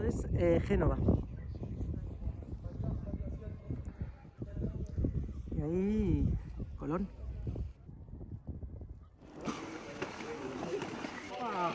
Esto es eh, Génova. Y ahí, Colón. Ah.